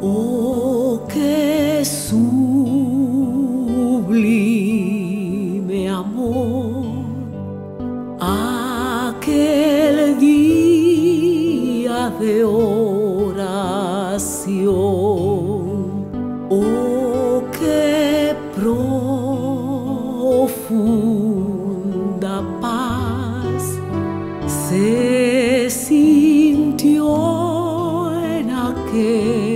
Oh, qué sublime amor. Aquel día de oración. Oh, qué profunda paz se sintió en aquel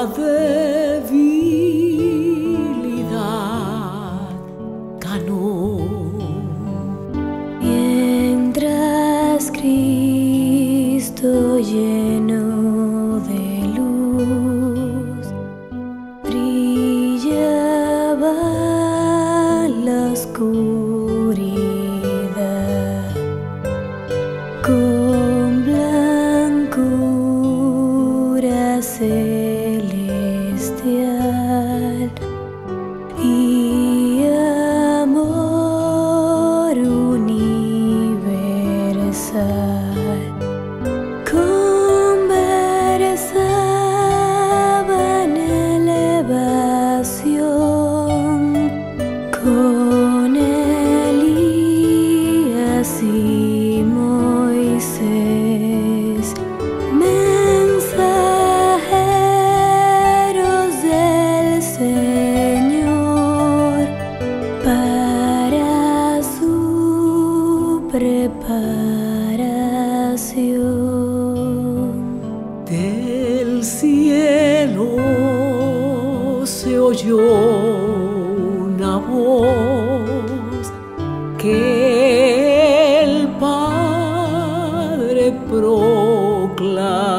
la debilidad ganó. Mientras Cristo lleno de luz brillaba la oscuridad. Con blancura se oyó una voz que el Padre proclamó.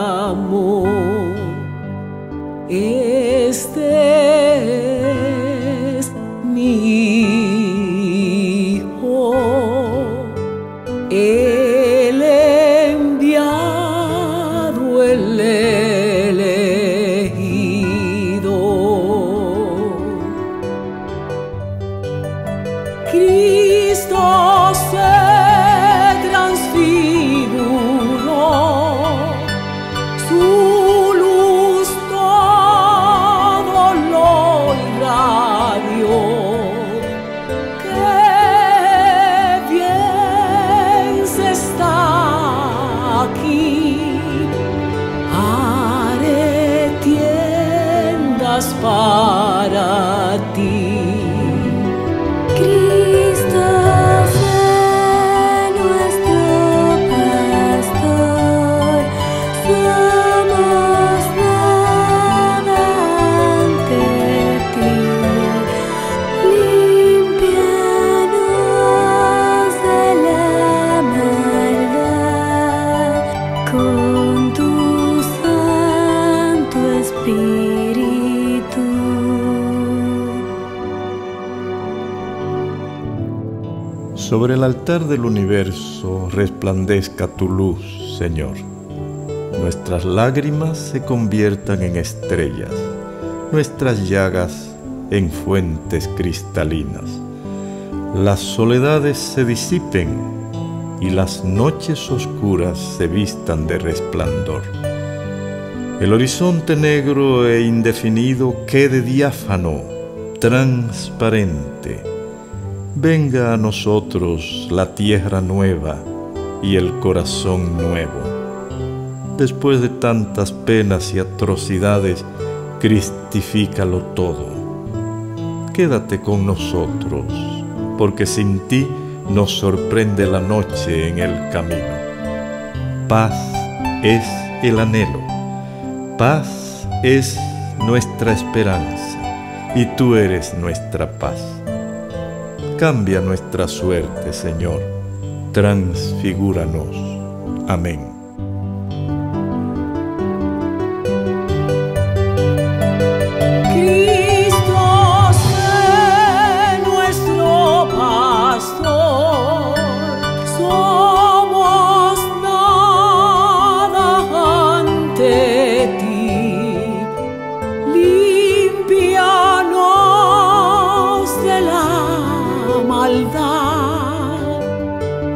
Aquí. Haré tiendas para Sobre el altar del universo resplandezca tu luz, Señor. Nuestras lágrimas se conviertan en estrellas, nuestras llagas en fuentes cristalinas. Las soledades se disipen y las noches oscuras se vistan de resplandor. El horizonte negro e indefinido quede diáfano, transparente Venga a nosotros la tierra nueva y el corazón nuevo. Después de tantas penas y atrocidades, cristifícalo todo. Quédate con nosotros, porque sin ti nos sorprende la noche en el camino. Paz es el anhelo, paz es nuestra esperanza, y tú eres nuestra paz. Cambia nuestra suerte, Señor. Transfigúranos. Amén.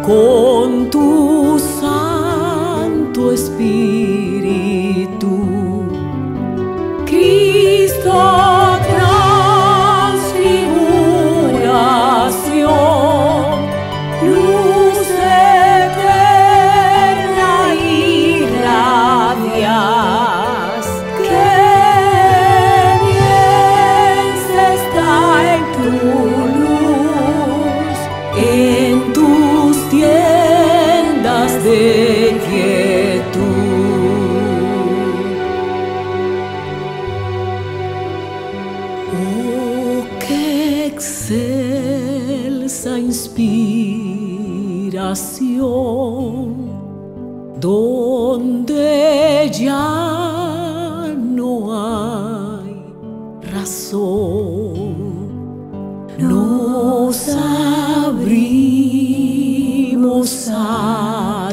Con tu excelsa inspiración, donde ya no hay razón nos abrimos a